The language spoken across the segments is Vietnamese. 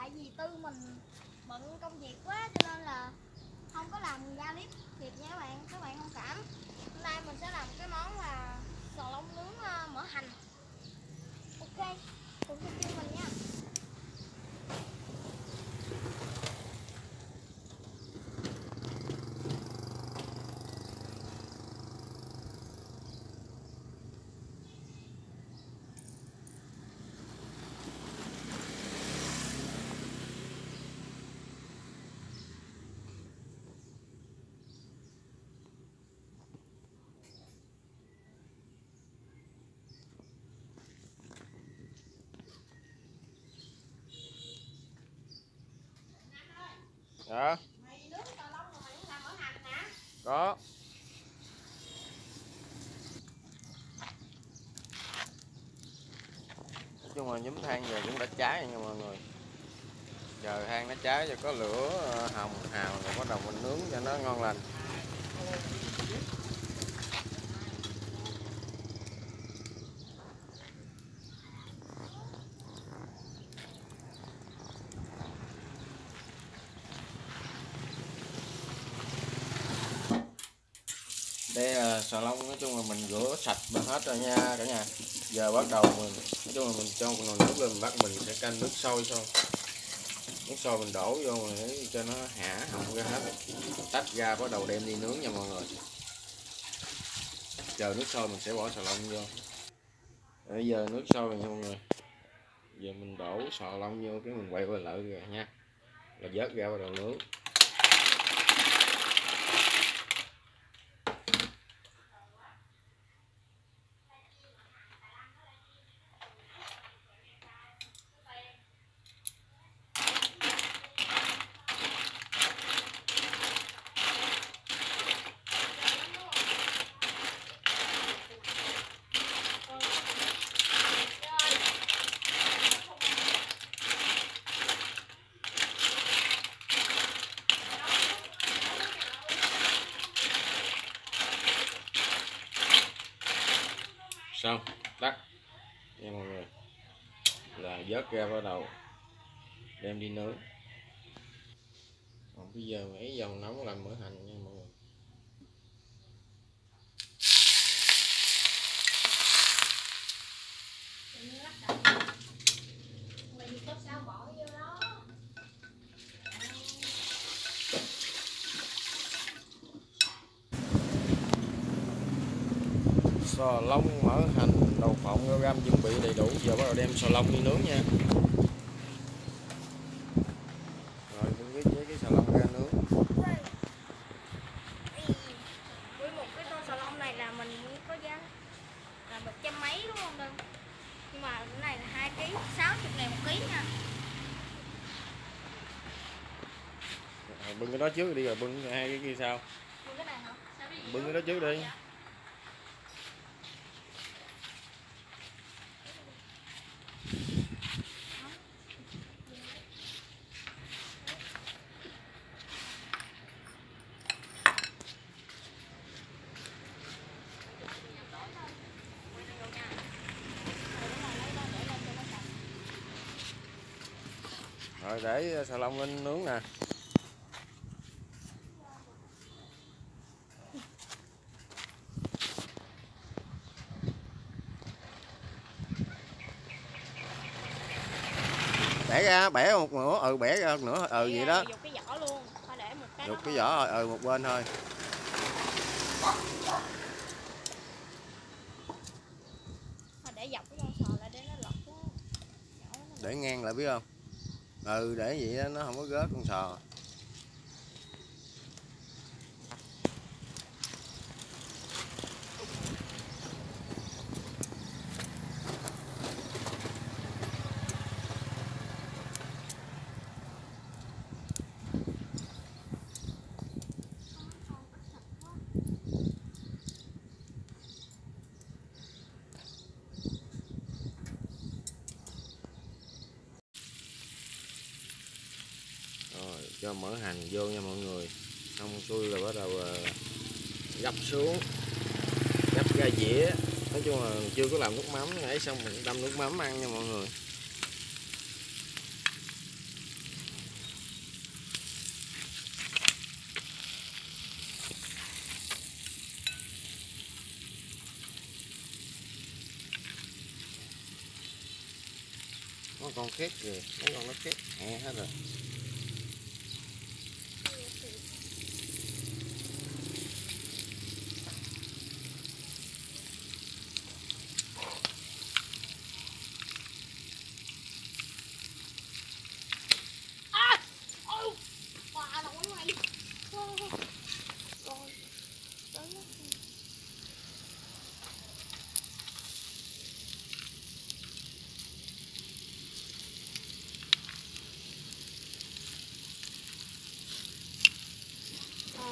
tại vì tư mình bận công việc quá cho nên là không có làm ra clip kịp nha các bạn. Các bạn không cảm. Hôm nay mình sẽ làm cái món là sò lông nướng ờ, mỡ hành. Ok. Cũng xin mình? Dạ. Có. Nói chung là nhúm than giờ cũng đã cháy nha mọi người. Giờ than nó cháy rồi có lửa ờ, hồng hào rồi bắt đầu mình nướng cho nó ngon lành. Đây là ờ, xà lông, nói chung là mình rửa sạch bằng hết rồi nha, cả nhà. Giờ bắt đầu mình, nói chung là mình cho một nồi nước lên mình bắt mình sẽ canh nước sôi xong. Nước sôi mình đổ vô để cho nó hả họng ra hết. Tách ra, bắt đầu đem đi nướng nha mọi người. Chờ nước sôi mình sẽ bỏ xà lông vô. Bây giờ nước sôi rồi nha mọi người. Giờ mình đổ xà lông vô, cái mình quay qua lại rồi nha. Là vớt ra bắt đầu nướng xong tắt nha mọi người. Là vớt ra bắt đầu đem đi nướng. Còn bây giờ mấy dầu nóng làm mỡ hành nha mọi người. Sò lông mỡ hành đậu phộng rau răm chuẩn bị đầy đủ. Giờ bắt đầu đem sò lông đi nướng nha. Rồi cũng biết với cái sò lông ra nướng. Với một cái tô xà lông này là mình có giá là một trăm mấy đúng không đơn? Nhưng mà cái này là hai ký sáu chục ngàn một ký nha. Bưng cái đó trước đi rồi bưng hai cái kia sau. Mua cái này hả? Sao cái gì bưng cái đó trước đi rồi để xà lông lên nướng nè. Bẻ ra bẻ một nửa ừ bẻ ra một nửa ừ vậy đó. dục cái vỏ luôn để một cái dục cái thôi. vỏ rồi ừ một bên thôi. Phải để dọc cái con sò lại để nó lọt xuống Vỏ nó để ngang lại biết không ừ để vậy đó, nó không có gớt con sò rồi cho mỡ hành vô nha mọi người. Xong tôi là bắt đầu ờ, gấp xuống gấp ra dĩa. Nói chung là chưa có làm nước mắm ấy, xong mình đâm nước mắm ăn nha mọi người. Nó con khét kìa, mấy con nó khét nghe hết rồi.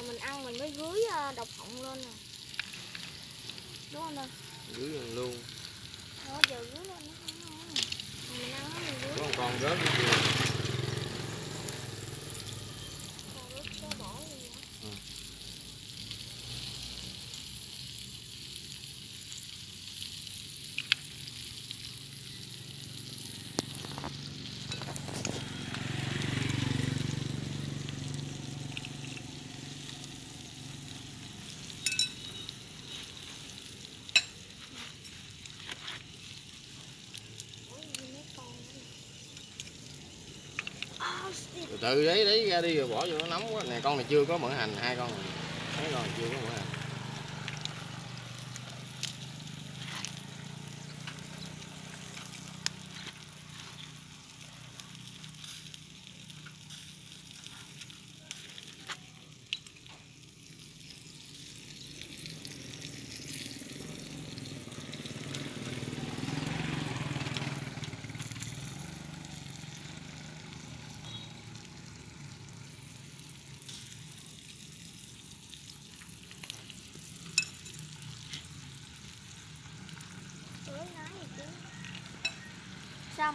Mình ăn mình mới rưới ờ, độc phộng lên nè. Đúng không anh dưới lên luôn. Đó giờ rưới lên nó không ngon mình ăn nó mình rưới có một con rớt nữa kìa còn rưới cho bỏ gì nữa Ủa, gì mấy con nữa nè. Oh, shit từ từ đấy đấy ra đi rồi bỏ vô nó nóng quá. Nè, con này chưa có mỡ hành, hai con này. Mấy con này chưa có mỡ hành.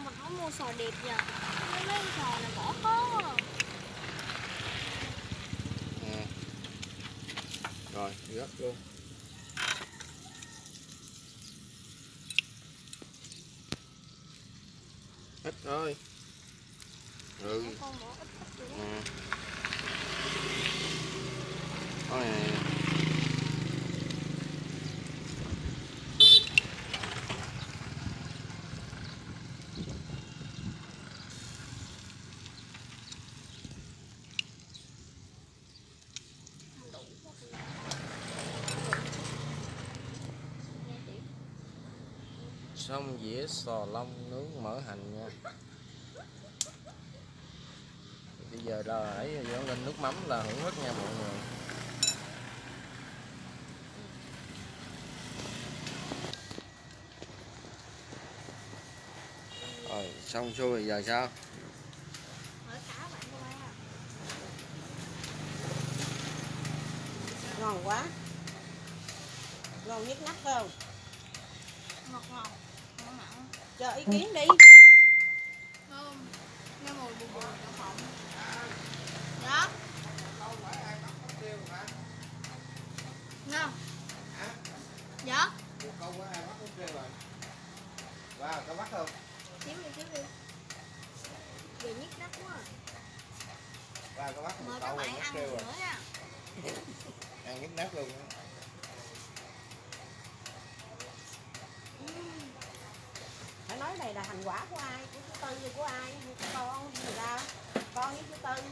Mình không mua sò đẹp giờ Mấy con sò này bỏ khó. À. nè rồi rớt luôn. Hết rồi ừ. Con ít ít con này xong dĩa sò long nướng mỡ hành nha. Bây giờ là ấy vô lên nước mắm là hưởng thức nha mọi người. Rồi xong xuôi giờ sao? Ngon quá. Ngon nhất nắp không? Ngọt ngọt cho ý kiến đi. Thơm Nghe mùi bùi bùi đậu phộng Dạ. Ngon Dạ. Wow, có bắt không? Chiếm đi chiếm đi. Giờ nhức nách quá à. Wow, có bắt Mời các bạn ăn nữa nha. Ăn nhức nát luôn này là thành quả của ai? Của chú tư của ai? Của con gì ra con? Với chú tư